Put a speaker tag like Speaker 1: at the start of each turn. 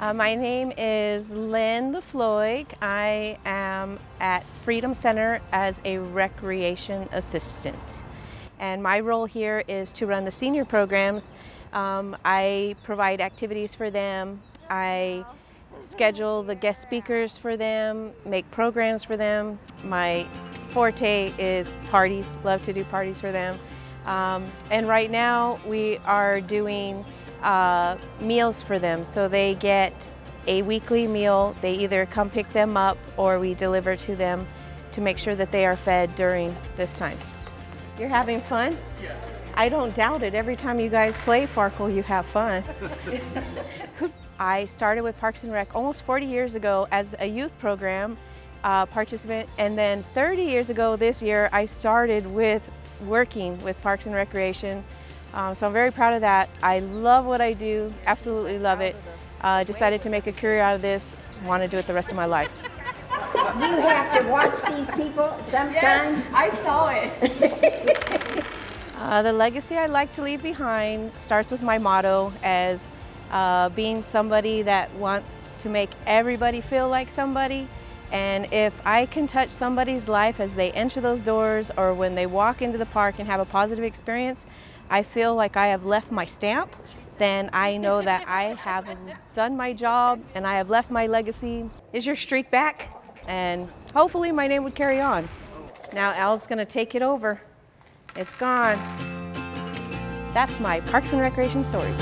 Speaker 1: Uh, my name is Lynn LeFlohic. I am at Freedom Center as a recreation assistant. And my role here is to run the senior programs. Um, I provide activities for them. I schedule the guest speakers for them, make programs for them. My forte is parties, love to do parties for them. Um, and right now we are doing uh, meals for them. So they get a weekly meal. They either come pick them up or we deliver to them to make sure that they are fed during this time. You're having fun?
Speaker 2: Yeah.
Speaker 1: I don't doubt it. Every time you guys play Farkle, you have fun. I started with Parks and Rec almost 40 years ago as a youth program uh, participant, and then 30 years ago this year, I started with working with Parks and Recreation. Um, so I'm very proud of that. I love what I do, absolutely love it. Uh, decided to make a career out of this, want to do it the rest of my life.
Speaker 3: You have to watch these people sometimes.
Speaker 4: Yes, I saw it.
Speaker 1: Uh, the legacy I'd like to leave behind starts with my motto as uh, being somebody that wants to make everybody feel like somebody. And if I can touch somebody's life as they enter those doors or when they walk into the park and have a positive experience, I feel like I have left my stamp, then I know that I have done my job and I have left my legacy. Is your streak back? And hopefully my name would carry on. Now Al's gonna take it over. It's gone. That's my Parks and Recreation story.